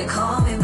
You call me